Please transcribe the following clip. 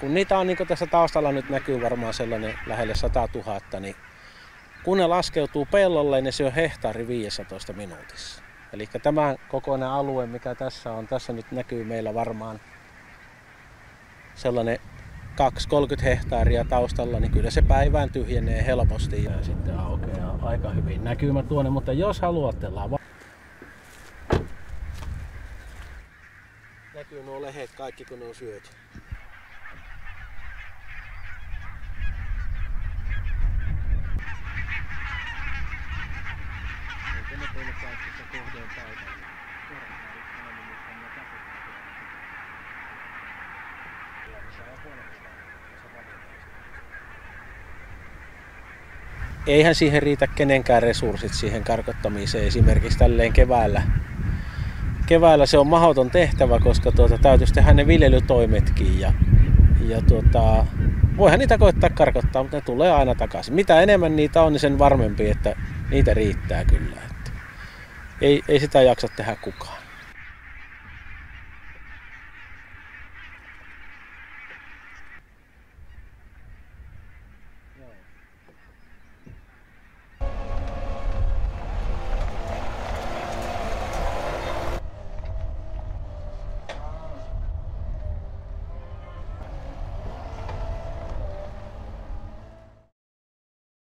Kun niitä on, niin kuin tässä taustalla nyt näkyy varmaan sellainen lähelle 100 000, niin kun ne laskeutuu pellolle, niin se on hehtaari 15 minuutissa. Eli tämä kokoinen alue, mikä tässä on, tässä nyt näkyy meillä varmaan sellainen 2-30 hehtaaria taustalla, niin kyllä se päivään tyhjenee helposti ja sitten aukeaa aika hyvin näkymä tuonne, mutta jos haluatte lava... Näkyy nuo lehet kaikki kun ne on syöty. Eihän siihen riitä kenenkään resurssit siihen karkottamiseen esimerkiksi tälleen keväällä. Keväällä se on mahdoton tehtävä, koska tuota, täytyisi tehdä ne viljelytoimetkin ja, ja tuota, voihan niitä koittaa karkottaa, mutta ne tulee aina takaisin. Mitä enemmän niitä on, niin sen varmempi, että niitä riittää kyllä. Että ei, ei sitä jaksa tehdä kukaan.